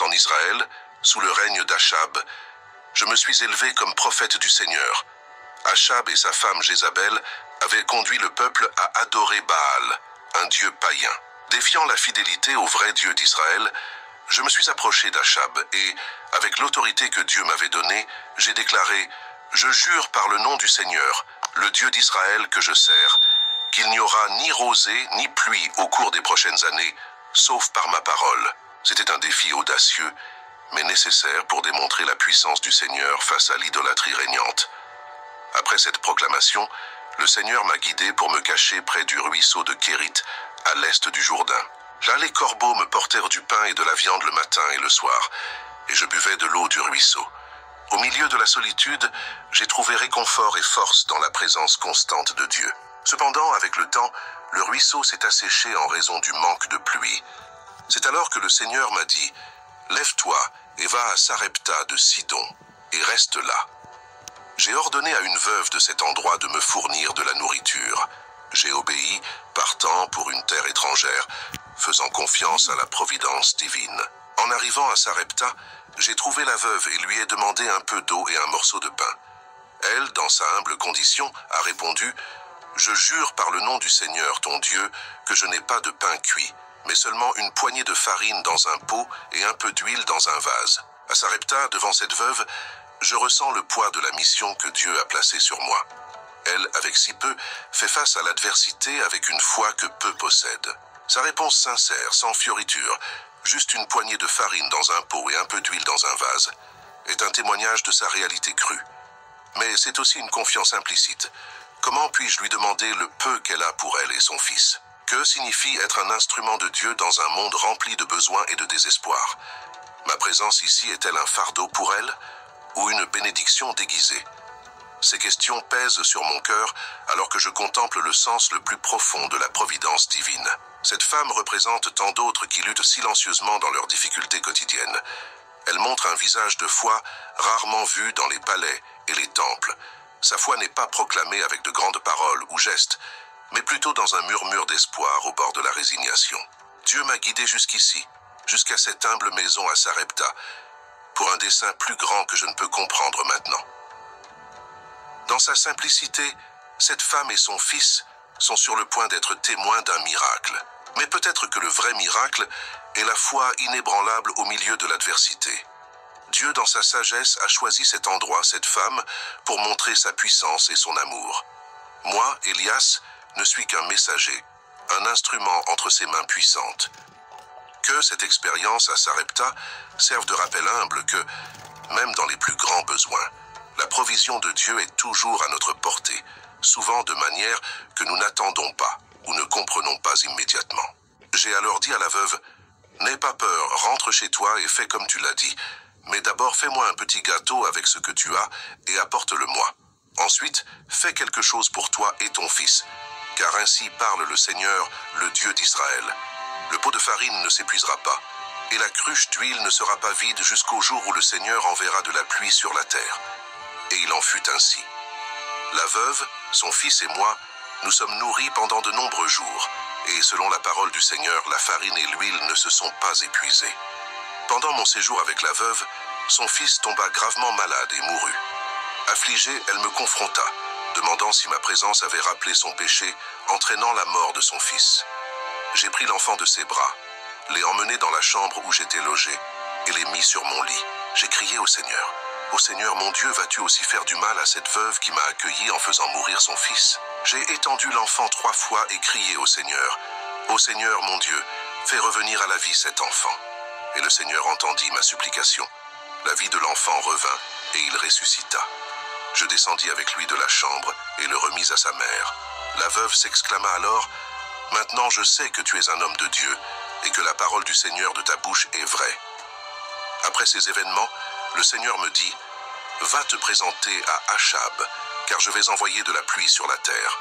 en Israël, sous le règne d'Achab, je me suis élevé comme prophète du Seigneur. Achab et sa femme Jézabel avaient conduit le peuple à adorer Baal, un dieu païen. Défiant la fidélité au vrai Dieu d'Israël, je me suis approché d'Achab et, avec l'autorité que Dieu m'avait donnée, j'ai déclaré « Je jure par le nom du Seigneur, le Dieu d'Israël que je sers, qu'il n'y aura ni rosée ni pluie au cours des prochaines années, sauf par ma parole. » C'était un défi audacieux, mais nécessaire pour démontrer la puissance du Seigneur face à l'idolâtrie régnante. Après cette proclamation, le Seigneur m'a guidé pour me cacher près du ruisseau de Kérit, à l'est du Jourdain. Là, les corbeaux me portèrent du pain et de la viande le matin et le soir, et je buvais de l'eau du ruisseau. Au milieu de la solitude, j'ai trouvé réconfort et force dans la présence constante de Dieu. Cependant, avec le temps, le ruisseau s'est asséché en raison du manque de pluie. C'est alors que le Seigneur m'a dit, Lève-toi et va à Sarepta de Sidon, et reste là. J'ai ordonné à une veuve de cet endroit de me fournir de la nourriture. J'ai obéi, partant pour une terre étrangère, faisant confiance à la providence divine. En arrivant à Sarepta, j'ai trouvé la veuve et lui ai demandé un peu d'eau et un morceau de pain. Elle, dans sa humble condition, a répondu Je jure par le nom du Seigneur ton Dieu que je n'ai pas de pain cuit, mais seulement une poignée de farine dans un pot et un peu d'huile dans un vase. À Sarepta, devant cette veuve, je ressens le poids de la mission que Dieu a placée sur moi. Elle, avec si peu, fait face à l'adversité avec une foi que peu possèdent. Sa réponse sincère, sans fioriture, juste une poignée de farine dans un pot et un peu d'huile dans un vase, est un témoignage de sa réalité crue. Mais c'est aussi une confiance implicite. Comment puis-je lui demander le peu qu'elle a pour elle et son fils? Que signifie être un instrument de Dieu dans un monde rempli de besoins et de désespoir Ma présence ici est-elle un fardeau pour elle ou une bénédiction déguisée? Ces questions pèsent sur mon cœur alors que je contemple le sens le plus profond de la providence divine. Cette femme représente tant d'autres qui luttent silencieusement dans leurs difficultés quotidiennes. Elle montre un visage de foi rarement vu dans les palais et les temples. Sa foi n'est pas proclamée avec de grandes paroles ou gestes, mais plutôt dans un murmure d'espoir au bord de la résignation. Dieu m'a guidé jusqu'ici, jusqu'à cette humble maison à Sarepta, pour un dessein plus grand que je ne peux comprendre maintenant. Dans sa simplicité, cette femme et son fils sont sur le point d'être témoins d'un miracle. Mais peut-être que le vrai miracle est la foi inébranlable au milieu de l'adversité. Dieu, dans sa sagesse, a choisi cet endroit, cette femme, pour montrer sa puissance et son amour. Moi, Elias, ne suis qu'un messager, un instrument entre ses mains puissantes. Que cette expérience à Sarepta serve de rappel humble que, même dans les plus grands besoins, la provision de Dieu est toujours à notre portée, souvent de manière que nous n'attendons pas ou ne comprenons pas immédiatement. J'ai alors dit à la veuve, N'aie pas peur, rentre chez toi et fais comme tu l'as dit, mais d'abord fais-moi un petit gâteau avec ce que tu as et apporte-le-moi. Ensuite, fais quelque chose pour toi et ton fils, car ainsi parle le Seigneur, le Dieu d'Israël. Le pot de farine ne s'épuisera pas, et la cruche d'huile ne sera pas vide jusqu'au jour où le Seigneur enverra de la pluie sur la terre. Et il en fut ainsi. La veuve, son fils et moi, nous sommes nourris pendant de nombreux jours, et selon la parole du Seigneur, la farine et l'huile ne se sont pas épuisées. Pendant mon séjour avec la veuve, son fils tomba gravement malade et mourut. Affligée, elle me confronta, demandant si ma présence avait rappelé son péché, entraînant la mort de son fils. J'ai pris l'enfant de ses bras, l'ai emmené dans la chambre où j'étais logé, et l'ai mis sur mon lit. J'ai crié au Seigneur. Ô Seigneur mon Dieu, vas-tu aussi faire du mal à cette veuve qui m'a accueilli en faisant mourir son fils? J'ai étendu l'enfant trois fois et crié au Seigneur. Ô Seigneur mon Dieu, fais revenir à la vie cet enfant. Et le Seigneur entendit ma supplication. La vie de l'enfant revint, et il ressuscita. Je descendis avec lui de la chambre et le remis à sa mère. La veuve s'exclama alors, Maintenant je sais que tu es un homme de Dieu, et que la parole du Seigneur de ta bouche est vraie. Après ces événements, le Seigneur me dit, Va te présenter à Achab, car je vais envoyer de la pluie sur la terre.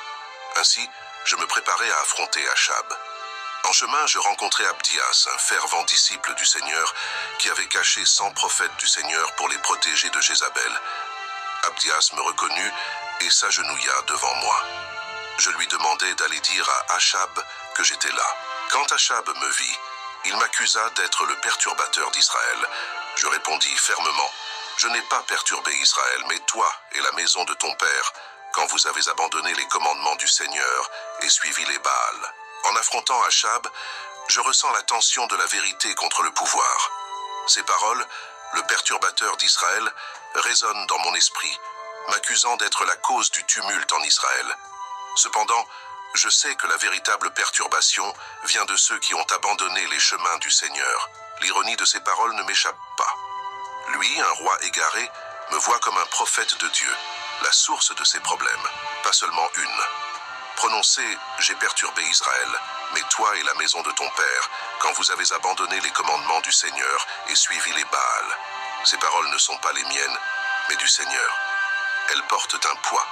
Ainsi, je me préparais à affronter Achab. En chemin, je rencontrai Abdias, un fervent disciple du Seigneur, qui avait caché cent prophètes du Seigneur pour les protéger de Jézabel. Abdias me reconnut et s'agenouilla devant moi. Je lui demandai d'aller dire à Achab que j'étais là. Quand Achab me vit, Il m'accusa d'être le perturbateur d'Israël. Je répondis fermement, Je n'ai pas perturbé Israël, mais toi et la maison de ton père, quand vous avez abandonné les commandements du Seigneur et suivi les Baals. En affrontant Achab, je ressens la tension de la vérité contre le pouvoir. Ces paroles, le perturbateur d'Israël, résonnent dans mon esprit, m'accusant d'être la cause du tumulte en Israël. Cependant, je sais que la véritable perturbation vient de ceux qui ont abandonné les chemins du Seigneur. L'ironie de ces paroles ne m'échappe pas. Lui, un roi égaré, me voit comme un prophète de Dieu, la source de ses problèmes, pas seulement une. Prononcez J'ai perturbé Israël, mais toi et la maison de ton père, quand vous avez abandonné les commandements du Seigneur et suivi les Baals. Ces paroles ne sont pas les miennes, mais du Seigneur. Elles portent un poids,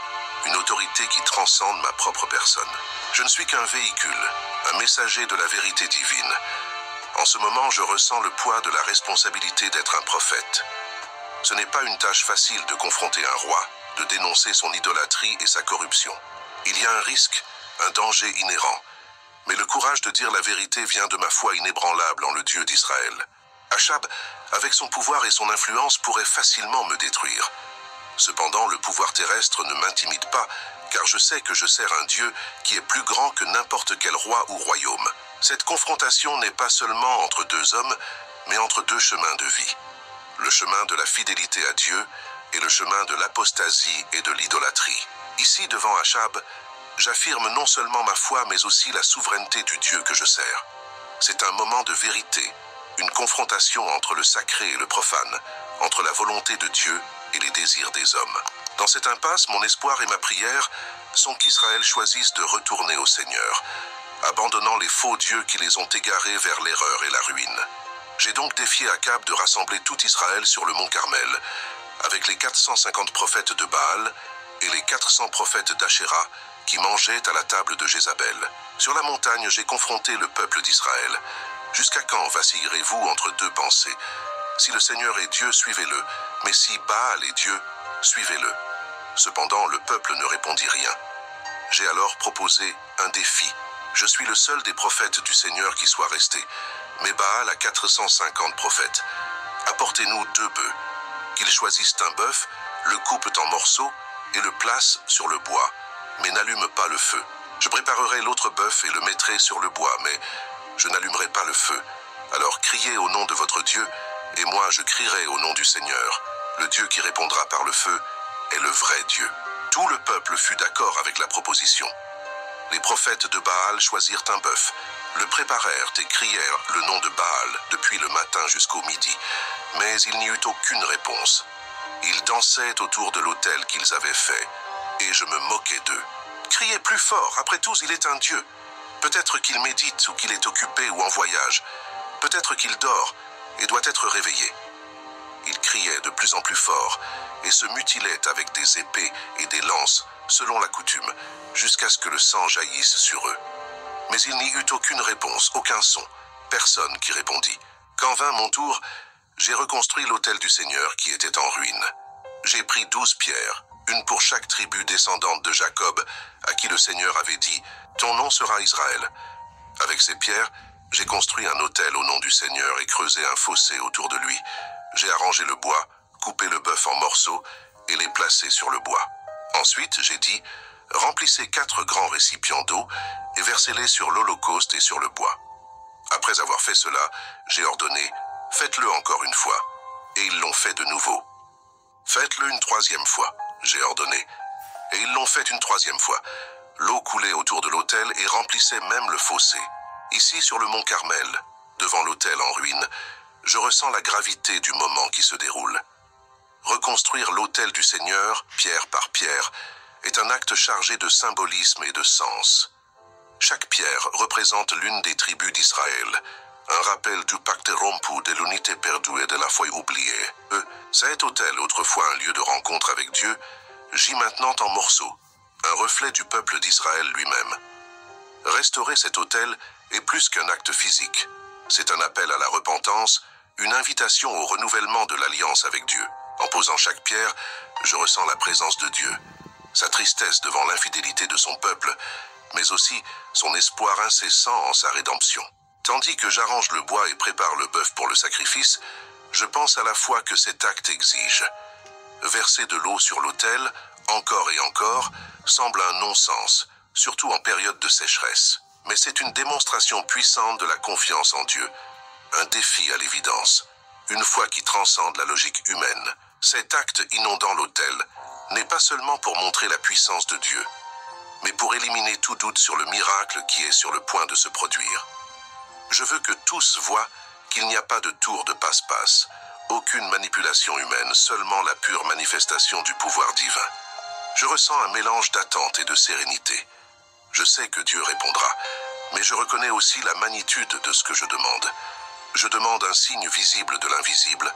une autorité qui transcende ma propre personne. Je ne suis qu'un véhicule, un messager de la vérité divine. En ce moment, je ressens le poids de la responsabilité d'être un prophète. Ce n'est pas une tâche facile de confronter un roi, de dénoncer son idolâtrie et sa corruption. Il y a un risque, un danger inhérent. Mais le courage de dire la vérité vient de ma foi inébranlable en le Dieu d'Israël. Achab, avec son pouvoir et son influence, pourrait facilement me détruire. Cependant, le pouvoir terrestre ne m'intimide pas, car je sais que je sers un Dieu qui est plus grand que n'importe quel roi ou royaume. Cette confrontation n'est pas seulement entre deux hommes, mais entre deux chemins de vie. Le chemin de la fidélité à Dieu et le chemin de l'apostasie et de l'idolâtrie. Ici, devant Achab, j'affirme non seulement ma foi, mais aussi la souveraineté du Dieu que je sers. C'est un moment de vérité, une confrontation entre le sacré et le profane, entre la volonté de Dieu et les désirs des hommes. Dans cette impasse, mon espoir et ma prière sont qu'Israël choisisse de retourner au Seigneur, abandonnant les faux dieux qui les ont égarés vers l'erreur et la ruine. J'ai donc défié Akab de rassembler tout Israël sur le mont Carmel, avec les 450 prophètes de Baal et les 400 prophètes d'Achéra qui mangeaient à la table de Jézabel. Sur la montagne, j'ai confronté le peuple d'Israël. Jusqu'à quand vacillerez-vous entre deux pensées? Si le Seigneur est Dieu, suivez-le, mais si Baal est Dieu, suivez-le. Cependant, le peuple ne répondit rien. J'ai alors proposé un défi. Je suis le seul des prophètes du Seigneur qui soit resté, mais Baal a 450 prophètes. Apportez-nous deux bœufs. Qu'ils choisissent un bœuf, le coupent en morceaux et le placent sur le bois, mais n'allument pas le feu. Je préparerai l'autre bœuf et le mettrai sur le bois, mais je n'allumerai pas le feu. Alors criez au nom de votre Dieu, et moi je crierai au nom du Seigneur. Le Dieu qui répondra par le feu est le vrai Dieu. Tout le peuple fut d'accord avec la proposition. Les prophètes de Baal choisirent un bœuf, le préparèrent et crièrent le nom de Baal depuis le matin jusqu'au midi, mais il n'y eut aucune réponse. Ils dansaient autour de l'autel qu'ils avaient fait, et je me moquais d'eux. Criez plus fort, après tout, il est un Dieu. Peut-être qu'il médite ou qu'il est occupé ou en voyage. Peut-être qu'il dort et doit être réveillé. Ils criaient de plus en plus fort et se mutilaient avec des épées et des lances, selon la coutume, jusqu'à ce que le sang jaillisse sur eux. Mais il n'y eut aucune réponse, aucun son, personne qui répondit. Quand vint mon tour, j'ai reconstruit l'autel du Seigneur qui était en ruine. J'ai pris douze pierres, une pour chaque tribu descendante de Jacob, à qui le Seigneur avait dit, Ton nom sera Israël. Avec ces pierres, j'ai construit un autel au nom du Seigneur et creusé un fossé autour de lui. J'ai arrangé le bois, coupé le bœuf en morceaux et les placé sur le bois. Ensuite, j'ai dit, remplissez quatre grands récipients d'eau et versez-les sur l'Holocauste et sur le bois. Après avoir fait cela, j'ai ordonné, faites-le encore une fois. Et ils l'ont fait de nouveau. Faites-le une troisième fois, j'ai ordonné. Et ils l'ont fait une troisième fois. L'eau coulait autour de l'autel et remplissait même le fossé. Ici, sur le mont Carmel, devant l'autel en ruine, je ressens la gravité du moment qui se déroule. Reconstruire l'autel du Seigneur, pierre par pierre, est un acte chargé de symbolisme et de sens. Chaque pierre représente l'une des tribus d'Israël, un rappel du pacte rompu, de l'unité perdue et de la foi oubliée. Euh, cet autel, autrefois un lieu de rencontre avec Dieu, gît maintenant en morceaux, un reflet du peuple d'Israël lui-même. Restaurer cet autel est plus qu'un acte physique. C'est un appel à la repentance, une invitation au renouvellement de l'alliance avec Dieu. En posant chaque pierre, je ressens la présence de Dieu, sa tristesse devant l'infidélité de son peuple, mais aussi son espoir incessant en sa rédemption. Tandis que j'arrange le bois et prépare le bœuf pour le sacrifice, je pense à la foi que cet acte exige. Verser de l'eau sur l'autel, encore et encore, semble un non-sens, surtout en période de sécheresse. Mais c'est une démonstration puissante de la confiance en Dieu, un défi à l'évidence, une foi qui transcende la logique humaine. Cet acte inondant l'autel n'est pas seulement pour montrer la puissance de Dieu, mais pour éliminer tout doute sur le miracle qui est sur le point de se produire. Je veux que tous voient qu'il n'y a pas de tour de passe-passe, aucune manipulation humaine, seulement la pure manifestation du pouvoir divin. Je ressens un mélange d'attente et de sérénité. Je sais que Dieu répondra, mais je reconnais aussi la magnitude de ce que je demande. Je demande un signe visible de l'invisible,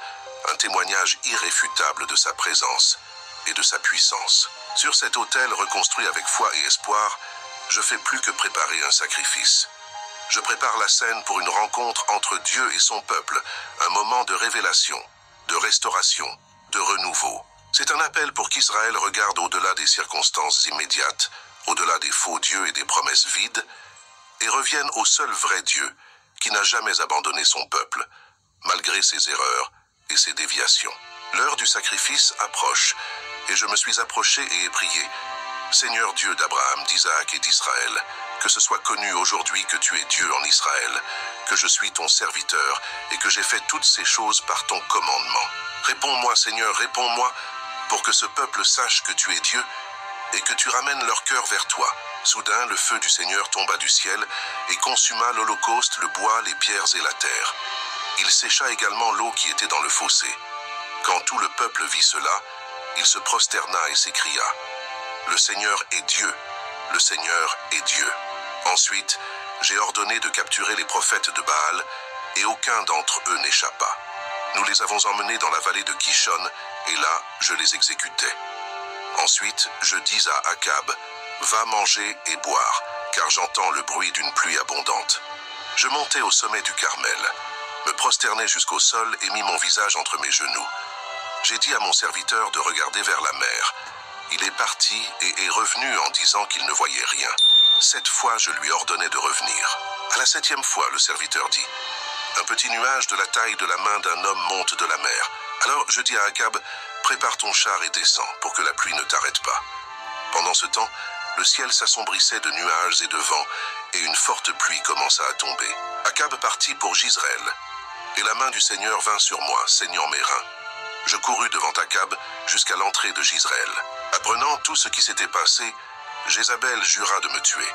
un témoignage irréfutable de sa présence et de sa puissance. Sur cet autel reconstruit avec foi et espoir, je fais plus que préparer un sacrifice. Je prépare la scène pour une rencontre entre Dieu et son peuple, un moment de révélation, de restauration, de renouveau. C'est un appel pour qu'Israël regarde au-delà des circonstances immédiates, au-delà des faux dieux et des promesses vides, et revienne au seul vrai Dieu, qui n'a jamais abandonné son peuple, malgré ses erreurs et ses déviations. L'heure du sacrifice approche, et je me suis approché et ai prié. Seigneur Dieu d'Abraham, d'Isaac et d'Israël, que ce soit connu aujourd'hui que tu es Dieu en Israël, que je suis ton serviteur et que j'ai fait toutes ces choses par ton commandement. Réponds-moi, Seigneur, réponds-moi, pour que ce peuple sache que tu es Dieu et que tu ramènes leur cœur vers toi. Soudain, le feu du Seigneur tomba du ciel et consuma l'holocauste, le bois, les pierres et la terre. Il sécha également l'eau qui était dans le fossé. Quand tout le peuple vit cela, il se prosterna et s'écria, Le Seigneur est Dieu, le Seigneur est Dieu. Ensuite, j'ai ordonné de capturer les prophètes de Baal, et aucun d'entre eux n'échappa. Nous les avons emmenés dans la vallée de Kishon, et là, je les exécutais. Ensuite, je dis à Akab, Va manger et boire, car j'entends le bruit d'une pluie abondante. Je montai au sommet du Carmel, me prosternai jusqu'au sol et mis mon visage entre mes genoux. J'ai dit à mon serviteur de regarder vers la mer. Il est parti et est revenu en disant qu'il ne voyait rien. Cette fois, je lui ordonnai de revenir. À la septième fois, le serviteur dit, Un petit nuage de la taille de la main d'un homme monte de la mer. Alors je dis à Akab, Prépare ton char et descends pour que la pluie ne t'arrête pas. Pendant ce temps, le ciel s'assombrissait de nuages et de vent, et une forte pluie commença à tomber. Akab partit pour Gisraël, et la main du Seigneur vint sur moi, saignant mes reins. Je courus devant Akab jusqu'à l'entrée de Gisraël. Apprenant tout ce qui s'était passé, Jézabel jura de me tuer.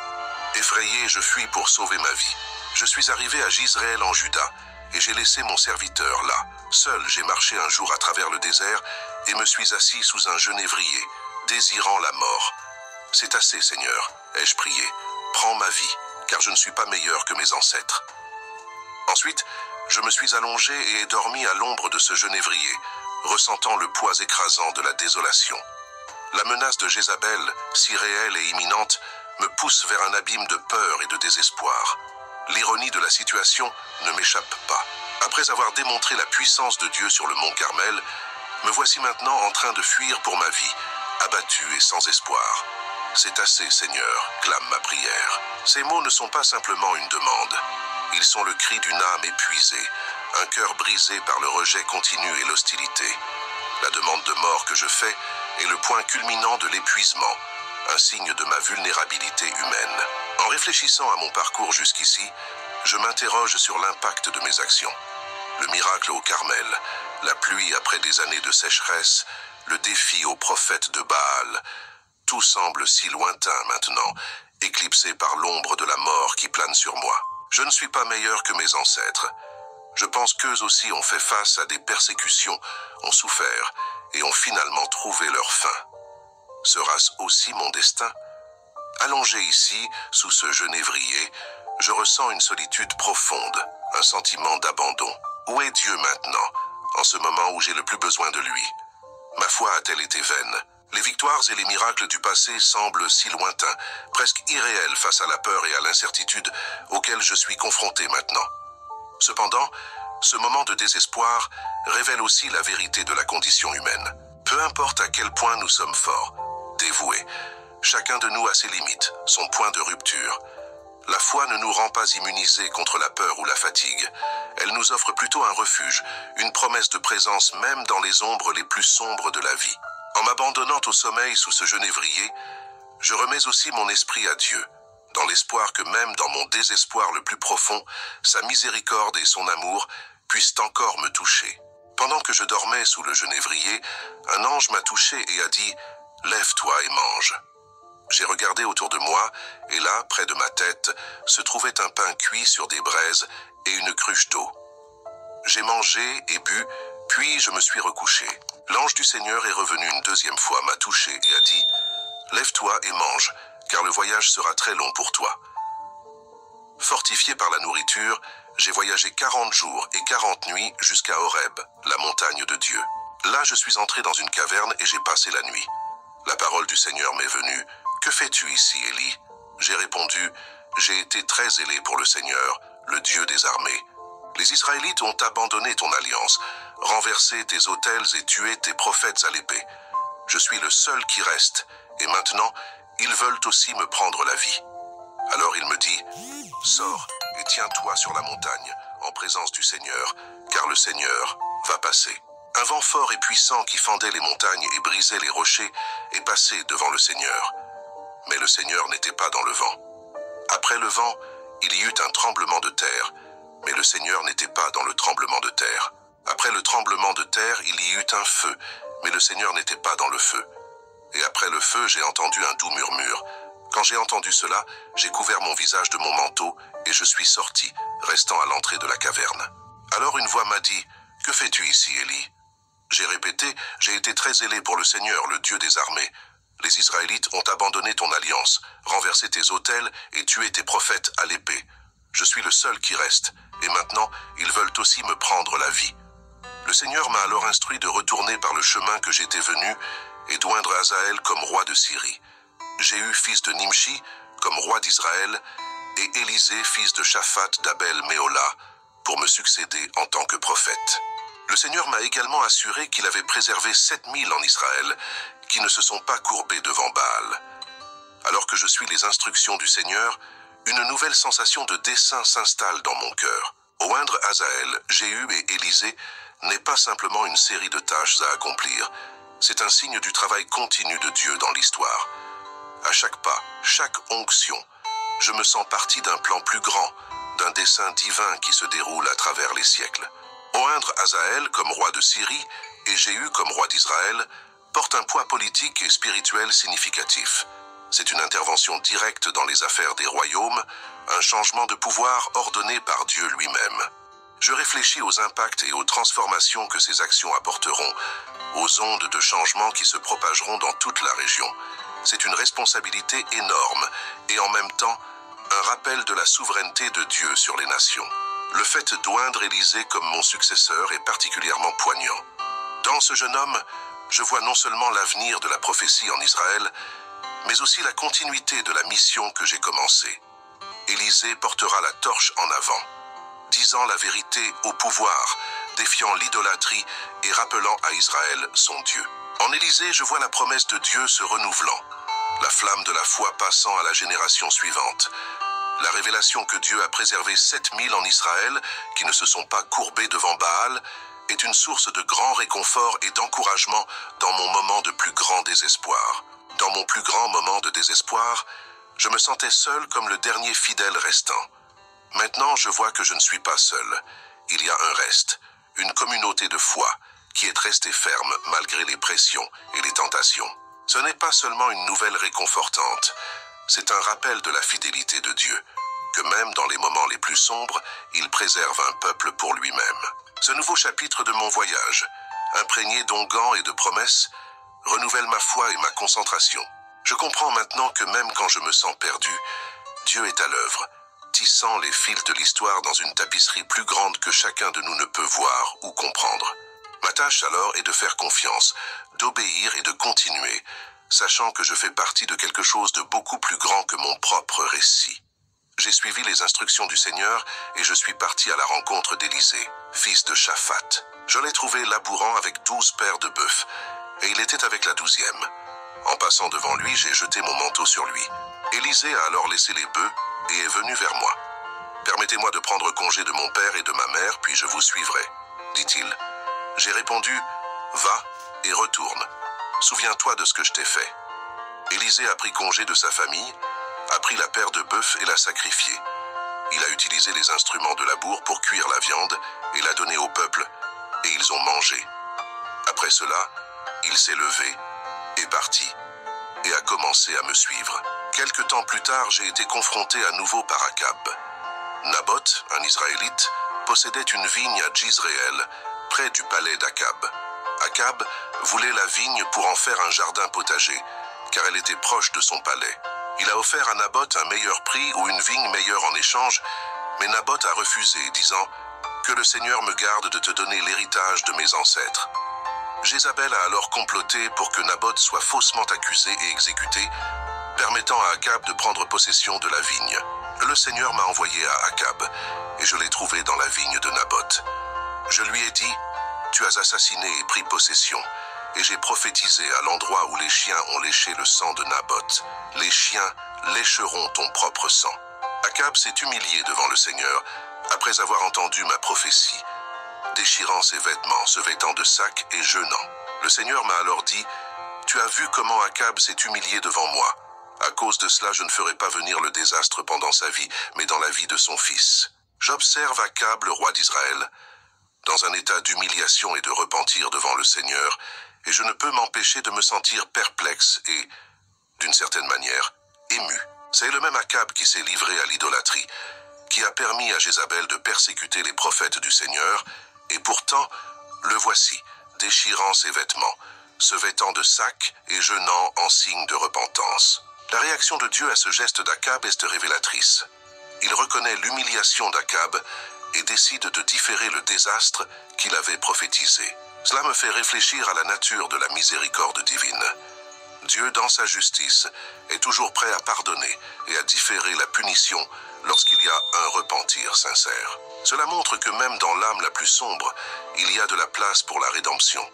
Effrayé, je fuis pour sauver ma vie. Je suis arrivé à Gisraël en Juda, et j'ai laissé mon serviteur là. Seul, j'ai marché un jour à travers le désert, et me suis assis sous un genévrier, désirant la mort. C'est assez, Seigneur, ai-je prié. Prends ma vie, car je ne suis pas meilleur que mes ancêtres. Ensuite, je me suis allongé et ai dormi à l'ombre de ce genévrier, ressentant le poids écrasant de la désolation. La menace de Jézabel, si réelle et imminente, me pousse vers un abîme de peur et de désespoir. L'ironie de la situation ne m'échappe pas. Après avoir démontré la puissance de Dieu sur le mont Carmel, me voici maintenant en train de fuir pour ma vie, abattu et sans espoir. C'est assez, Seigneur, clame ma prière. Ces mots ne sont pas simplement une demande. Ils sont le cri d'une âme épuisée, un cœur brisé par le rejet continu et l'hostilité. La demande de mort que je fais est le point culminant de l'épuisement, un signe de ma vulnérabilité humaine. En réfléchissant à mon parcours jusqu'ici, je m'interroge sur l'impact de mes actions. Le miracle au Carmel, la pluie après des années de sécheresse, le défi aux prophètes de Baal, tout semble si lointain maintenant, éclipsé par l'ombre de la mort qui plane sur moi. Je ne suis pas meilleur que mes ancêtres. Je pense qu'eux aussi ont fait face à des persécutions, ont souffert et ont finalement trouvé leur fin. Sera-ce aussi mon destin? Allongé ici, sous ce genévrier, je ressens une solitude profonde, un sentiment d'abandon. Où est Dieu maintenant, en ce moment où j'ai le plus besoin de lui? Ma foi a-t-elle été vaine? Les victoires et les miracles du passé semblent si lointains, presque irréels face à la peur et à l'incertitude auxquelles je suis confronté maintenant. Cependant, ce moment de désespoir révèle aussi la vérité de la condition humaine. Peu importe à quel point nous sommes forts, dévoués, chacun de nous a ses limites, son point de rupture. La foi ne nous rend pas immunisés contre la peur ou la fatigue. Elle nous offre plutôt un refuge, une promesse de présence même dans les ombres les plus sombres de la vie. En m'abandonnant au sommeil sous ce genévrier, je remets aussi mon esprit à Dieu, dans l'espoir que même dans mon désespoir le plus profond, sa miséricorde et son amour puissent encore me toucher. Pendant que je dormais sous le genévrier, un ange m'a touché et a dit ⁇ Lève-toi et mange ⁇ J'ai regardé autour de moi, et là, près de ma tête, se trouvait un pain cuit sur des braises et une cruche d'eau. J'ai mangé et bu, puis je me suis recouché. L'ange du Seigneur est revenu une deuxième fois, m'a touché et a dit ⁇ Lève-toi et mange, car le voyage sera très long pour toi. Fortifié par la nourriture, j'ai voyagé 40 jours et 40 nuits jusqu'à Horeb, la montagne de Dieu. Là, je suis entré dans une caverne et j'ai passé la nuit. La parole du Seigneur m'est venue. Que fais-tu ici, Élie? J'ai répondu, J'ai été très zélé pour le Seigneur, le Dieu des armées. Les Israélites ont abandonné ton alliance, renversé tes autels et tué tes prophètes à l'épée. Je suis le seul qui reste, et maintenant, ils veulent aussi me prendre la vie. Alors il me dit, Sors et tiens-toi sur la montagne, en présence du Seigneur, car le Seigneur va passer. Un vent fort et puissant qui fendait les montagnes et brisait les rochers est passé devant le Seigneur. Mais le Seigneur n'était pas dans le vent. Après le vent, il y eut un tremblement de terre, mais le Seigneur n'était pas dans le tremblement de terre. Après le tremblement de terre, il y eut un feu, mais le Seigneur n'était pas dans le feu. Et après le feu, j'ai entendu un doux murmure. Quand j'ai entendu cela, j'ai couvert mon visage de mon manteau et je suis sorti, restant à l'entrée de la caverne. Alors une voix m'a dit, Que fais-tu ici, Élie? J'ai répété, J'ai été très zélé pour le Seigneur, le Dieu des armées. Les Israélites ont abandonné ton alliance, renversé tes autels et tué tes prophètes à l'épée. Je suis le seul qui reste, et maintenant ils veulent aussi me prendre la vie. Le Seigneur m'a alors instruit de retourner par le chemin que j'étais venu et d'oindre Azaël comme roi de Syrie. Eu fils de Nimshi comme roi d'Israël et Élisée fils de Shaphat d'Abel Méola pour me succéder en tant que prophète. Le Seigneur m'a également assuré qu'il avait préservé sept mille en Israël qui ne se sont pas courbés devant Baal. Alors que je suis les instructions du Seigneur, une nouvelle sensation de dessein s'installe dans mon cœur. Oindre Azaël, Jéhu et Élisée n'est pas simplement une série de tâches à accomplir, c'est un signe du travail continu de Dieu dans l'histoire. À chaque pas, chaque onction, je me sens partie d'un plan plus grand, d'un dessein divin qui se déroule à travers les siècles. Oindre Azaël comme roi de Syrie et Jéhu comme roi d'Israël porte un poids politique et spirituel significatif. C'est une intervention directe dans les affaires des royaumes, un changement de pouvoir ordonné par Dieu lui-même. Je réfléchis aux impacts et aux transformations que ces actions apporteront, aux ondes de changement qui se propageront dans toute la région. C'est une responsabilité énorme et en même temps un rappel de la souveraineté de Dieu sur les nations. Le fait d'oindre Élisée comme mon successeur est particulièrement poignant. Dans ce jeune homme, je vois non seulement l'avenir de la prophétie en Israël, mais aussi la continuité de la mission que j'ai commencée. Élisée portera la torche en avant disant la vérité au pouvoir, défiant l'idolâtrie et rappelant à Israël son Dieu. En Élysée, je vois la promesse de Dieu se renouvelant, la flamme de la foi passant à la génération suivante, la révélation que Dieu a préservé 7000 en Israël, qui ne se sont pas courbés devant Baal, est une source de grand réconfort et d'encouragement dans mon moment de plus grand désespoir. Dans mon plus grand moment de désespoir, je me sentais seul comme le dernier fidèle restant. Maintenant, je vois que je ne suis pas seul. Il y a un reste, une communauté de foi qui est restée ferme malgré les pressions et les tentations. Ce n'est pas seulement une nouvelle réconfortante, c'est un rappel de la fidélité de Dieu, que même dans les moments les plus sombres, il préserve un peuple pour lui-même. Ce nouveau chapitre de mon voyage, imprégné d'onguents et de promesses, renouvelle ma foi et ma concentration. Je comprends maintenant que même quand je me sens perdu, Dieu est à l'œuvre tissant les fils de l'histoire dans une tapisserie plus grande que chacun de nous ne peut voir ou comprendre. Ma tâche alors est de faire confiance, d'obéir et de continuer, sachant que je fais partie de quelque chose de beaucoup plus grand que mon propre récit. J'ai suivi les instructions du Seigneur et je suis parti à la rencontre d'Élisée, fils de Shaphat. Je l'ai trouvé labourant avec douze paires de bœufs, et il était avec la douzième. En passant devant lui, j'ai jeté mon manteau sur lui. Élisée a alors laissé les bœufs et est venu vers moi. Permettez-moi de prendre congé de mon père et de ma mère, puis je vous suivrai, dit-il. J'ai répondu, Va et retourne. Souviens-toi de ce que je t'ai fait. Élisée a pris congé de sa famille, a pris la paire de bœuf et l'a sacrifiée. Il a utilisé les instruments de labour pour cuire la viande et l'a donnée au peuple, et ils ont mangé. Après cela, il s'est levé, est parti, et a commencé à me suivre. Quelque temps plus tard, j'ai été confronté à nouveau par Akab. Naboth, un Israélite, possédait une vigne à Jizréel, près du palais d'Akab. Akab voulait la vigne pour en faire un jardin potager, car elle était proche de son palais. Il a offert à Naboth un meilleur prix ou une vigne meilleure en échange, mais Naboth a refusé, disant Que le Seigneur me garde de te donner l'héritage de mes ancêtres. Jézabel a alors comploté pour que Naboth soit faussement accusé et exécuté, permettant à Akab de prendre possession de la vigne. Le Seigneur m'a envoyé à Akab, et je l'ai trouvé dans la vigne de Naboth. Je lui ai dit Tu as assassiné et pris possession et j'ai prophétisé à l'endroit où les chiens ont léché le sang de Naboth. Les chiens lécheront ton propre sang. Akab s'est humilié devant le Seigneur après avoir entendu ma prophétie, déchirant ses vêtements, se vêtant de sac et jeûnant. Le Seigneur m'a alors dit, Tu as vu comment Akab s'est humilié devant moi. À cause de cela, je ne ferai pas venir le désastre pendant sa vie, mais dans la vie de son fils. J'observe Akab, le roi d'Israël, dans un état d'humiliation et de repentir devant le Seigneur, et je ne peux m'empêcher de me sentir perplexe et, d'une certaine manière, ému. C'est le même Akab qui s'est livré à l'idolâtrie, qui a permis à Jézabel de persécuter les prophètes du Seigneur, et pourtant, le voici, déchirant ses vêtements, se vêtant de sac et jeûnant en signe de repentance. La réaction de Dieu à ce geste d'Akab est révélatrice. Il reconnaît l'humiliation d'Akab et décide de différer le désastre qu'il avait prophétisé. Cela me fait réfléchir à la nature de la miséricorde divine. Dieu, dans sa justice, est toujours prêt à pardonner et à différer la punition lorsqu'il y a un repentir sincère. Cela montre que même dans l'âme la plus sombre, il y a de la place pour la rédemption,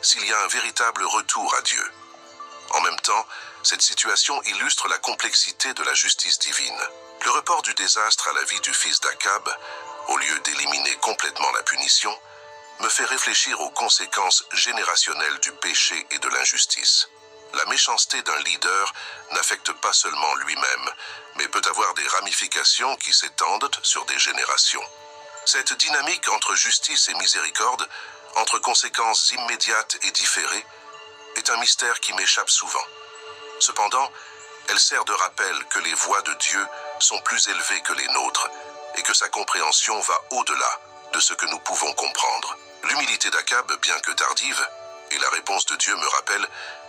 s'il y a un véritable retour à Dieu. En même temps, cette situation illustre la complexité de la justice divine. Le report du désastre à la vie du fils d'Akab, au lieu d'éliminer complètement la punition, me fait réfléchir aux conséquences générationnelles du péché et de l'injustice. La méchanceté d'un leader n'affecte pas seulement lui-même, mais peut avoir des ramifications qui s'étendent sur des générations. Cette dynamique entre justice et miséricorde, entre conséquences immédiates et différées, est un mystère qui m'échappe souvent. Cependant, elle sert de rappel que les voies de Dieu sont plus élevées que les nôtres et que sa compréhension va au-delà de ce que nous pouvons comprendre. L'humilité d'Akab, bien que tardive, et la réponse de Dieu me rappellent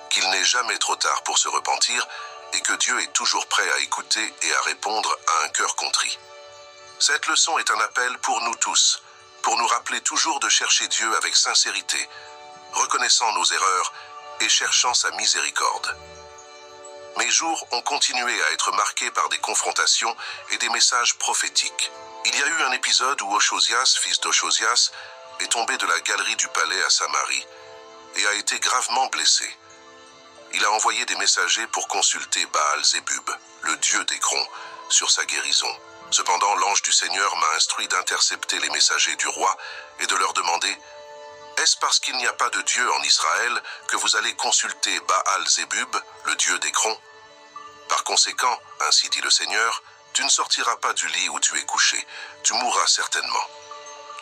qu'il n'est jamais trop tard pour se repentir et que Dieu est toujours prêt à écouter et à répondre à un cœur contrit. Cette leçon est un appel pour nous tous, pour nous rappeler toujours de chercher Dieu avec sincérité, reconnaissant nos erreurs et cherchant sa miséricorde. Mes jours ont continué à être marqués par des confrontations et des messages prophétiques. Il y a eu un épisode où Oshosias, fils d'Oshosias, est tombé de la galerie du palais à Samarie et a été gravement blessé. Il a envoyé des messagers pour consulter Baal Zébub, le dieu des crons, sur sa guérison. Cependant, l'ange du Seigneur m'a instruit d'intercepter les messagers du roi et de leur demander Est-ce parce qu'il n'y a pas de Dieu en Israël que vous allez consulter Baal Zébub, le dieu des crons Par conséquent, ainsi dit le Seigneur, tu ne sortiras pas du lit où tu es couché, tu mourras certainement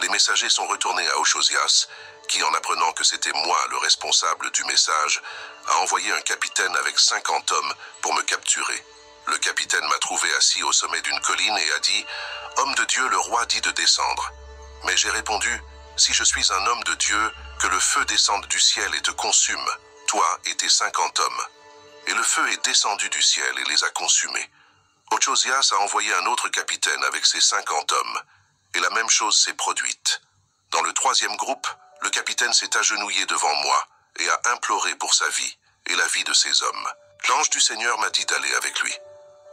les messagers sont retournés à Oshosias, qui, en apprenant que c'était moi le responsable du message, a envoyé un capitaine avec cinquante hommes pour me capturer. Le capitaine m'a trouvé assis au sommet d'une colline et a dit Homme de Dieu, le roi dit de descendre. Mais j'ai répondu Si je suis un homme de Dieu, que le feu descende du ciel et te consume, toi et tes cinquante hommes. Et le feu est descendu du ciel et les a consumés. Ochosias a envoyé un autre capitaine avec ses cinquante hommes et la même chose s'est produite. Dans le troisième groupe, le capitaine s'est agenouillé devant moi et a imploré pour sa vie et la vie de ses hommes. L'ange du Seigneur m'a dit d'aller avec lui.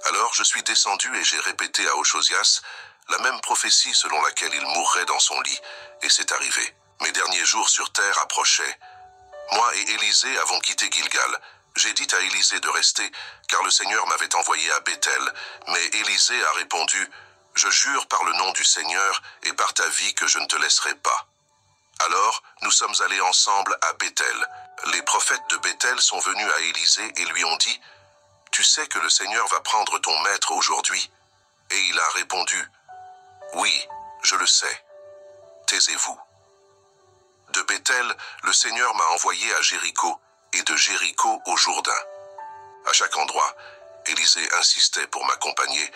Alors je suis descendu et j'ai répété à Ochosias la même prophétie selon laquelle il mourrait dans son lit, et c'est arrivé. Mes derniers jours sur terre approchaient. Moi et Élisée avons quitté Gilgal, J'ai dit à Élisée de rester, car le Seigneur m'avait envoyé à Bethel, mais Élisée a répondu, Je jure par le nom du Seigneur et par ta vie que je ne te laisserai pas. Alors, nous sommes allés ensemble à Bethel. Les prophètes de Bethel sont venus à Élisée et lui ont dit, Tu sais que le Seigneur va prendre ton maître aujourd'hui. Et il a répondu, Oui, je le sais. Taisez-vous. De Bethel, le Seigneur m'a envoyé à Jéricho, et de Jéricho au Jourdain. À chaque endroit, Élisée insistait pour m'accompagner,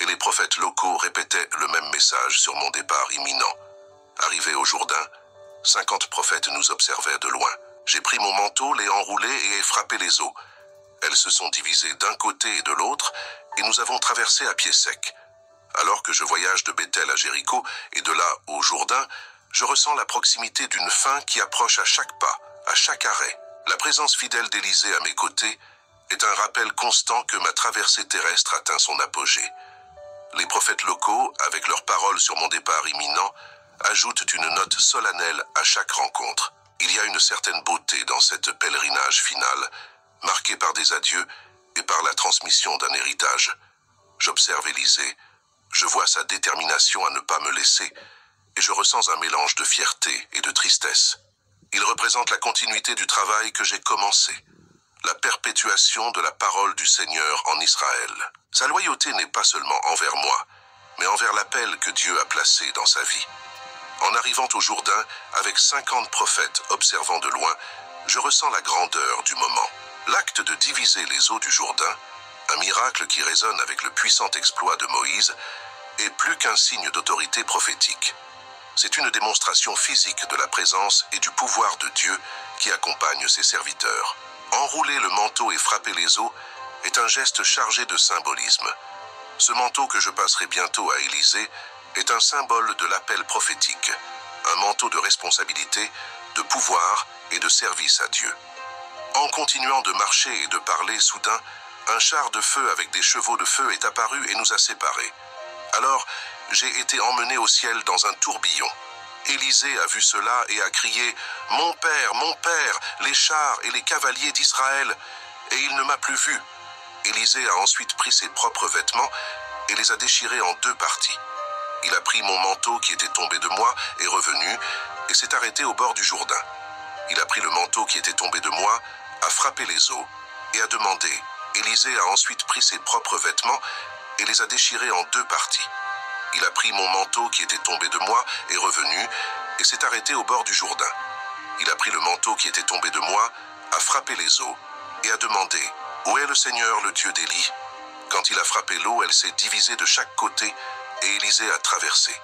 et les prophètes locaux répétaient le même message sur mon départ imminent. Arrivé au Jourdain, cinquante prophètes nous observaient de loin. J'ai pris mon manteau, l'ai enroulé et ai frappé les eaux. Elles se sont divisées d'un côté et de l'autre, et nous avons traversé à pied sec. Alors que je voyage de Bethel à Jéricho et de là au Jourdain, je ressens la proximité d'une fin qui approche à chaque pas, à chaque arrêt. La présence fidèle d'Élysée à mes côtés est un rappel constant que ma traversée terrestre atteint son apogée. Les prophètes locaux, avec leurs paroles sur mon départ imminent, ajoutent une note solennelle à chaque rencontre. Il y a une certaine beauté dans cette pèlerinage final, marqué par des adieux et par la transmission d'un héritage. J'observe Élysée, je vois sa détermination à ne pas me laisser, et je ressens un mélange de fierté et de tristesse. Il représente la continuité du travail que j'ai commencé, la perpétuation de la parole du Seigneur en Israël. Sa loyauté n'est pas seulement envers moi, mais envers l'appel que Dieu a placé dans sa vie. En arrivant au Jourdain, avec cinquante prophètes observant de loin, je ressens la grandeur du moment. L'acte de diviser les eaux du Jourdain, un miracle qui résonne avec le puissant exploit de Moïse, est plus qu'un signe d'autorité prophétique. C'est une démonstration physique de la présence et du pouvoir de Dieu qui accompagne ses serviteurs. Enrouler le manteau et frapper les eaux est un geste chargé de symbolisme. Ce manteau que je passerai bientôt à Élysée est un symbole de l'appel prophétique, un manteau de responsabilité, de pouvoir et de service à Dieu. En continuant de marcher et de parler, soudain, un char de feu avec des chevaux de feu est apparu et nous a séparés. Alors, j'ai été emmené au ciel dans un tourbillon. Élisée a vu cela et a crié Mon père, mon père, les chars et les cavaliers d'Israël. Et il ne m'a plus vu. Élisée a ensuite pris ses propres vêtements et les a déchirés en deux parties. Il a pris mon manteau qui était tombé de moi, est revenu, et s'est arrêté au bord du Jourdain. Il a pris le manteau qui était tombé de moi, a frappé les eaux, et a demandé. Élisée a ensuite pris ses propres vêtements et les a déchirés en deux parties. Il a pris mon manteau qui était tombé de moi, est revenu, et s'est arrêté au bord du Jourdain. Il a pris le manteau qui était tombé de moi, a frappé les eaux, et a demandé Où est le Seigneur, le Dieu d'Élie Quand il a frappé l'eau, elle s'est divisée de chaque côté, et Élisée a traversé.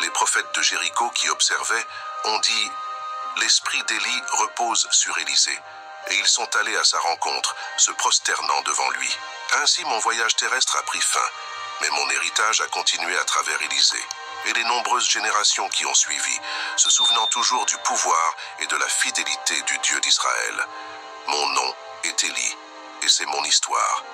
Les prophètes de Jéricho qui observaient ont dit L'esprit d'Élie repose sur Élisée, et ils sont allés à sa rencontre, se prosternant devant lui. Ainsi mon voyage terrestre a pris fin, mais mon héritage a continué à travers Élysée, et les nombreuses générations qui ont suivi, se souvenant toujours du pouvoir et de la fidélité du Dieu d'Israël. Mon nom est Élie, et c'est mon histoire.